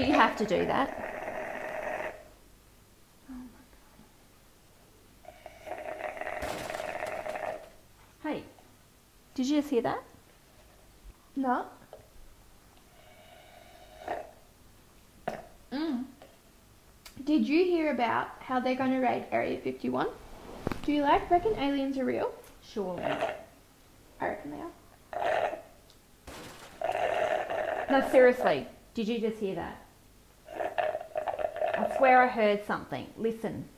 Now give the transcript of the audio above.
Do you have to do that? Hey, did you just hear that? No. Mm. Did you hear about how they're going to raid Area 51? Do you like reckon aliens are real? Surely. I reckon they are. No, seriously, did you just hear that? Swear I heard something. Listen.